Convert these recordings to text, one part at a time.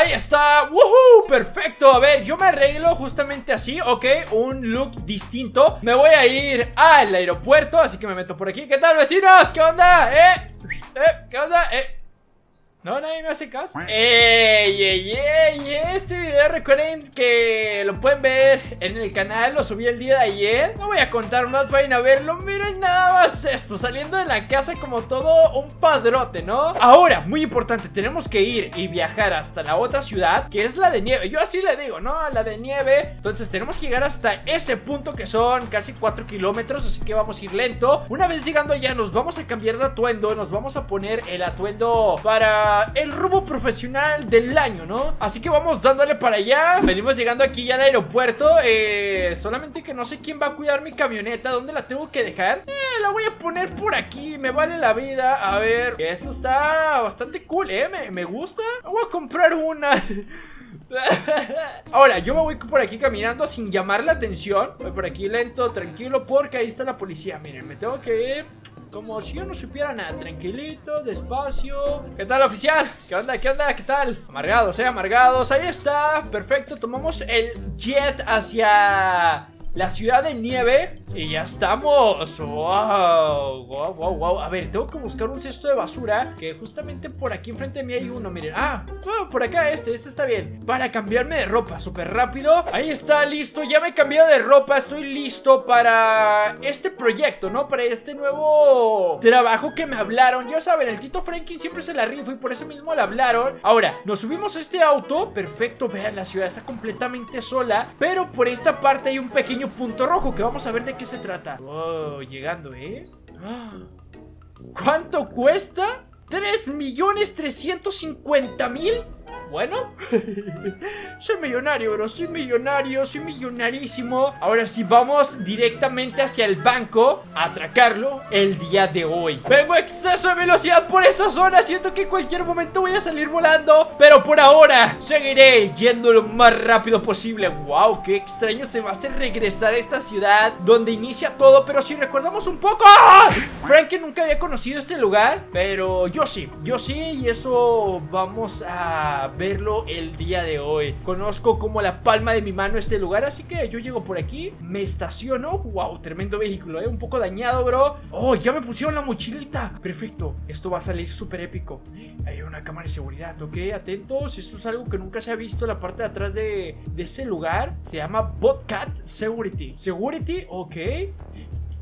Ahí está, ¡Woohoo! Perfecto, a ver, yo me arreglo justamente así, ok Un look distinto Me voy a ir al aeropuerto, así que me meto por aquí ¿Qué tal, vecinos? ¿Qué onda? ¿Eh? ¿Eh? ¿Qué onda? ¿Eh? No, nadie me hace caso. ¡Ey, ey, ey! Este video recuerden que lo pueden ver en el canal, lo subí el día de ayer. No voy a contar más, vayan a verlo. Miren nada más esto, saliendo de la casa como todo un padrote, ¿no? Ahora, muy importante, tenemos que ir y viajar hasta la otra ciudad, que es la de nieve. Yo así le digo, ¿no? La de nieve. Entonces tenemos que llegar hasta ese punto que son casi 4 kilómetros, así que vamos a ir lento. Una vez llegando allá, nos vamos a cambiar de atuendo, nos vamos a poner el atuendo para el robo profesional del año, ¿no? Así que vamos dándole para allá. Venimos llegando aquí ya al aeropuerto. Eh, Solamente que no sé quién va a cuidar mi camioneta. ¿Dónde la tengo que dejar? Eh, la voy a poner por aquí. Me vale la vida. A ver, eso está bastante cool, ¿eh? Me, me gusta. Voy a comprar una. Ahora, yo me voy por aquí caminando sin llamar la atención. Voy por aquí lento, tranquilo Porque ahí está la policía. Miren, me tengo que ir como si yo no supiera nada, tranquilito, despacio ¿Qué tal oficial? ¿Qué onda? ¿Qué onda? ¿Qué tal? Amargados, eh, amargados Ahí está, perfecto, tomamos el jet hacia la ciudad de nieve y ya estamos. ¡Wow! ¡Wow, wow, wow! A ver, tengo que buscar un cesto de basura que justamente por aquí enfrente de mí hay uno. Miren, ah, por acá este, este está bien. Para cambiarme de ropa súper rápido. Ahí está, listo. Ya me he cambiado de ropa. Estoy listo para este proyecto, ¿no? Para este nuevo trabajo que me hablaron. Ya saben, el Tito Franklin siempre se la rifa y por eso mismo le hablaron. Ahora, nos subimos a este auto. Perfecto, vean, la ciudad está completamente sola. Pero por esta parte hay un pequeño punto rojo que vamos a ver de qué se trata. Wow, llegando, ¿eh? ¿Cuánto cuesta? ¿3.350.000? Bueno, soy millonario, bro. Soy millonario, soy millonarísimo. Ahora sí, vamos directamente hacia el banco a atracarlo el día de hoy. Vengo exceso de velocidad por esa zona. Siento que en cualquier momento voy a salir volando. Pero por ahora, seguiré yendo lo más rápido posible. Wow, qué extraño se va a hacer regresar a esta ciudad donde inicia todo. Pero si recordamos un poco, ¡ah! Frank nunca había conocido este lugar. Pero yo sí, yo sí. Y eso vamos a verlo el día de hoy. Conozco como la palma de mi mano este lugar, así que yo llego por aquí, me estaciono. Wow, tremendo vehículo, ¿eh? Un poco dañado, bro. Oh, ya me pusieron la mochilita. Perfecto, esto va a salir súper épico. Hay una cámara de seguridad, ¿ok? Atentos, esto es algo que nunca se ha visto la parte de atrás de, de este lugar. Se llama Botcat Security. Security, ok.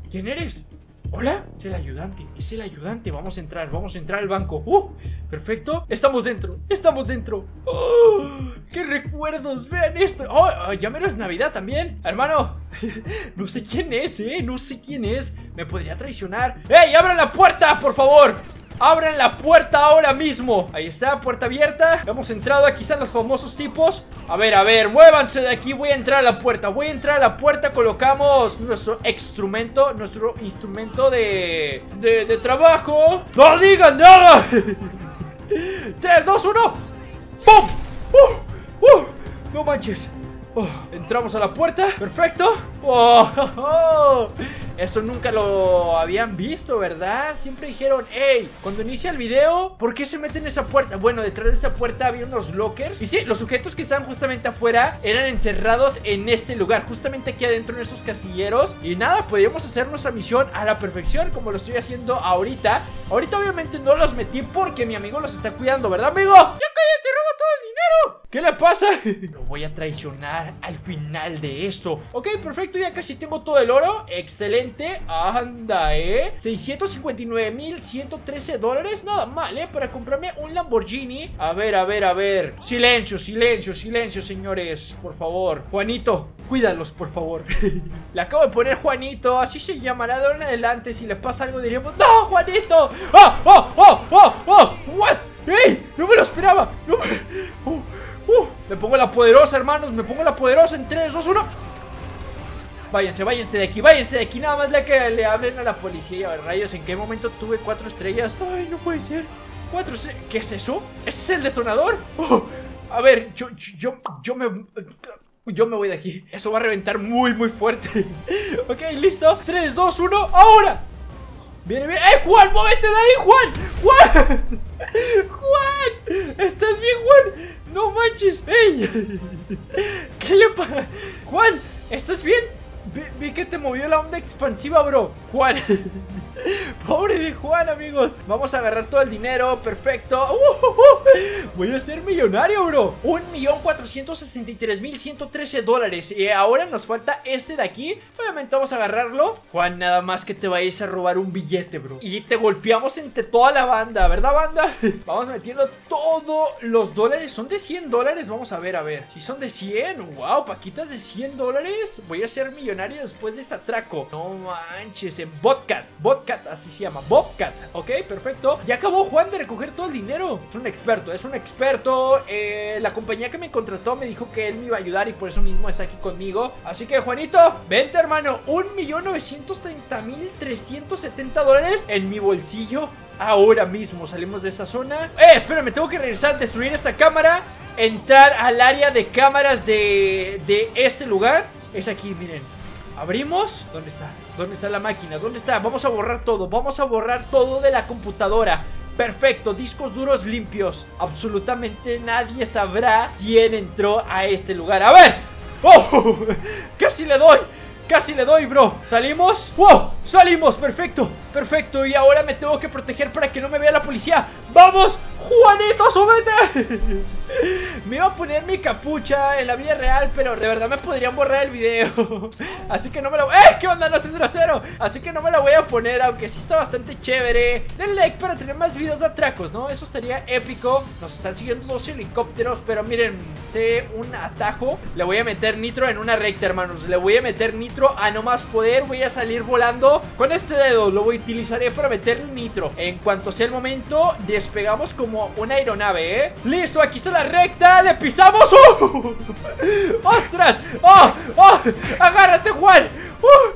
¿Quién eres? ¿Hola? Es el ayudante, es el ayudante Vamos a entrar, vamos a entrar al banco ¡Uh! Perfecto, estamos dentro, estamos dentro ¡Oh! ¡Qué recuerdos! Vean esto ¡Oh! Ya menos Navidad también Hermano, no sé quién es, eh No sé quién es, me podría traicionar ¡Ey, abran la puerta, por favor! Abran la puerta ahora mismo. Ahí está, puerta abierta. Hemos entrado, aquí están los famosos tipos. A ver, a ver, muévanse de aquí. Voy a entrar a la puerta, voy a entrar a la puerta. Colocamos nuestro instrumento Nuestro instrumento de, de, trabajo. ¡No digan nada! 3, 2, 1 ¡Pum! ¡Uh! ¡Uh! No manches. Oh, Entramos a la puerta, perfecto. Oh, Esto nunca lo habían visto, ¿verdad? Siempre dijeron, hey, cuando inicia el video, ¿por qué se meten en esa puerta? Bueno, detrás de esa puerta había unos lockers Y sí, los sujetos que estaban justamente afuera Eran encerrados en este lugar Justamente aquí adentro en esos castilleros Y nada, podríamos hacer nuestra misión a la perfección Como lo estoy haciendo ahorita Ahorita obviamente no los metí porque mi amigo los está cuidando, ¿verdad, amigo? ¡Ya cállate, roba todo el dinero! ¿Qué le pasa? Lo voy a traicionar al final de esto Ok, perfecto, ya casi tengo todo el oro Excelente, anda, eh 659.113 dólares Nada mal, eh, para comprarme un Lamborghini A ver, a ver, a ver Silencio, silencio, silencio, señores Por favor, Juanito, cuídalos, por favor Le acabo de poner Juanito Así se llamará de ahora en adelante Si le pasa algo diríamos ¡No, Juanito! ¡Oh, oh, oh, oh, oh! ¿What? ¡Ey! ¡No me lo esperaba! ¡No me... Uh. Me pongo la poderosa, hermanos Me pongo la poderosa en 3, 2, 1 Váyanse, váyanse de aquí, váyanse de aquí Nada más que le hablen a la policía Rayos, ¿en qué momento tuve cuatro estrellas? Ay, no puede ser Cuatro ¿Qué es eso? ¿Ese es el detonador? Oh, a ver, yo, yo, yo me... Yo me voy de aquí Eso va a reventar muy, muy fuerte Ok, listo 3, 2, 1, ¡ahora! Viene, viene ¡Eh, Juan! ¡Móvete de ahí, Juan! ¡Juan! ¡Juan! ¿Estás bien, Juan? ¡Ey! ¿Qué le pasa? Juan, ¿estás bien? Vi, que te movió la onda expansiva, bro. Juan. Pobre de Juan, amigos. Vamos a agarrar todo el dinero, perfecto. Uh, uh, uh. Voy a ser millonario, bro. 1.463.113 dólares. Y ahora nos falta este de aquí. Obviamente vamos a agarrarlo. Juan, nada más que te vayas a robar un billete, bro. Y te golpeamos entre toda la banda, ¿verdad, banda? Vamos metiendo todos los dólares. ¿Son de 100 dólares? Vamos a ver, a ver. Si son de 100, wow, paquitas de 100 dólares. Voy a ser millonario después de este atraco. No manches, en Botcat. Botcat, así se llama. Bobcat. Ok, perfecto. Ya acabó Juan de recoger todo el dinero. Es un experto, es un experto. Eh, la compañía que me contrató me dijo que él me iba a ayudar y por eso mismo está aquí conmigo. Así que, Juanito, vente, hermano. 1.930.370 dólares en mi bolsillo. Ahora mismo salimos de esta zona. Eh, espera, me tengo que regresar, destruir esta cámara. Entrar al área de cámaras de, de este lugar. Es aquí, miren. Abrimos. ¿Dónde está? ¿Dónde está la máquina? ¿Dónde está? Vamos a borrar todo. Vamos a borrar todo de la computadora. Perfecto, discos duros limpios. Absolutamente nadie sabrá quién entró a este lugar. A ver. ¡Oh! Casi le doy. Casi le doy, bro. ¿Salimos? ¡Wow! ¡Salimos! Perfecto, perfecto. Y ahora me tengo que proteger para que no me vea la policía. ¡Vamos! ¡Juanito, súbete! Me iba a poner mi capucha en la vida real, pero de verdad me podrían borrar el video. Así que no me la voy... ¡Eh! ¿Qué onda? No. Así que no me la voy a poner, aunque sí está bastante chévere. Denle like para tener más videos de atracos, ¿no? Eso estaría épico. Nos están siguiendo dos helicópteros, pero miren, sé un atajo. Le voy a meter nitro en una recta, hermanos. Le voy a meter nitro a no más poder. Voy a salir volando con este dedo. Lo utilizaré para meter nitro. En cuanto sea el momento, despegamos como una aeronave, ¿eh? Listo, aquí está la recta, le pisamos ¡Uh! ¡Ostras! ¡Oh! ¡Oh! ¡Agárrate, Juan! ¡Uh!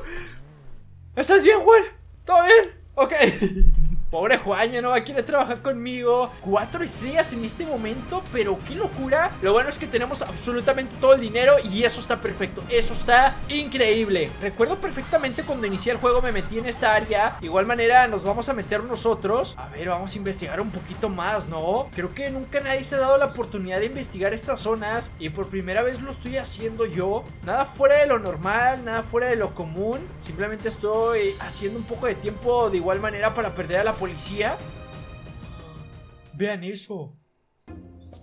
¿Estás bien, Juan? ¿Todo bien? Ok Pobre Juan, ya no va a querer trabajar conmigo. Cuatro estrellas en este momento Pero qué locura. Lo bueno es que tenemos absolutamente todo el dinero Y eso está perfecto, eso está increíble. Recuerdo perfectamente cuando inicié el juego Me metí en esta área. De igual manera nos vamos a meter nosotros. A ver, vamos a investigar un poquito más, ¿no? Creo que nunca nadie se ha dado la oportunidad de investigar estas zonas Y por primera vez lo estoy haciendo yo. Nada fuera de lo normal, nada fuera de lo común. Simplemente estoy haciendo un poco de tiempo de igual manera para perder a la policía. Vean eso.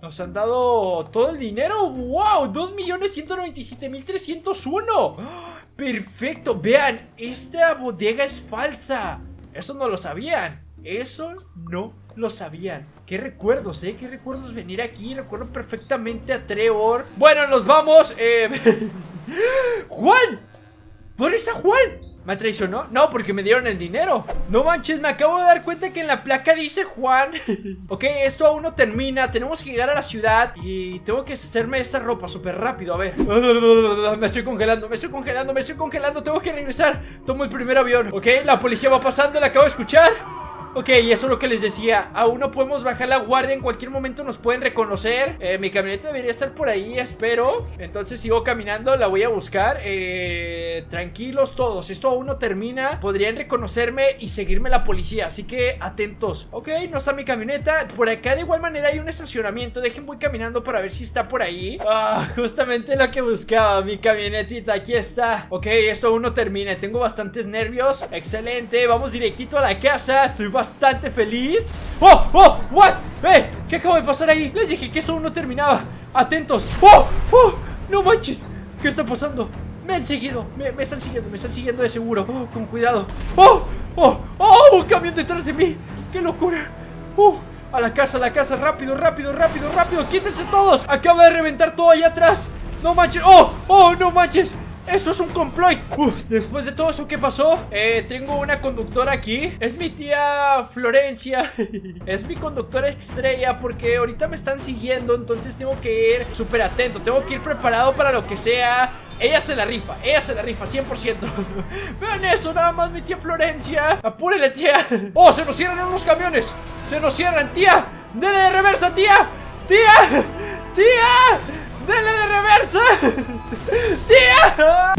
Nos han dado todo el dinero. ¡Wow! 2.197.301. Perfecto. Vean, esta bodega es falsa. Eso no lo sabían. Eso no lo sabían. Qué recuerdos, ¿eh? Qué recuerdos venir aquí. Recuerdo perfectamente a Trevor. Bueno, nos vamos. Eh... ¡Juan! ¿Dónde está Juan? ¿Me traicionó? No, porque me dieron el dinero. No manches, me acabo de dar cuenta que en la placa dice Juan. Ok, esto aún no termina. Tenemos que llegar a la ciudad Y tengo que hacerme esa ropa súper rápido, a ver. Me estoy congelando, me estoy congelando, me estoy congelando. Tengo que regresar. Tomo el primer avión Ok, la policía va pasando, la acabo de escuchar Ok, y eso es lo que les decía. Aún no podemos bajar la guardia En cualquier momento nos pueden reconocer. Eh, Mi camioneta debería estar por ahí, espero. Entonces sigo caminando, la voy a buscar. Eh, Tranquilos todos Esto aún no termina. Podrían reconocerme y seguirme la policía Así que atentos. Ok, no está mi camioneta. Por acá de igual manera hay un estacionamiento. Dejen voy caminando para ver si está por ahí. Ah, justamente lo que buscaba Mi camionetita, aquí está. Ok, esto aún no termina Tengo bastantes nervios. Excelente, vamos directito a la casa. Estoy bastante bastante feliz ¡Oh! ¡Oh! ¿What? ¡Eh! ¿Qué acaba de pasar ahí? Les dije que esto aún no terminaba ¡Atentos! ¡Oh! ¡Oh! ¡No manches! ¿Qué está pasando? Me han seguido me, están siguiendo, me están siguiendo de seguro oh, Con cuidado ¡Oh! ¡Oh! ¡Oh! ¡Un camión detrás de mí! ¡Qué locura! ¡Uh! A la casa, a la casa, rápido, rápido, rápido, rápido ¡Quítense todos! Acaba de reventar todo allá atrás ¡No manches! ¡Oh! ¡Oh! ¡No manches! ¡Esto es un complot! Uf, después de todo eso que pasó eh, Tengo una conductora aquí. Es mi tía Florencia. Es mi conductora estrella Porque ahorita me están siguiendo Entonces tengo que ir súper atento. Tengo que ir preparado para lo que sea. Ella se la rifa, ella se la rifa, 100% Vean eso, nada más mi tía Florencia. Apúrele, tía. Oh, se nos cierran unos camiones. Se nos cierran, tía. Dele de reversa, tía. Tía Tía ¡Dale de reversa! ¡Tía!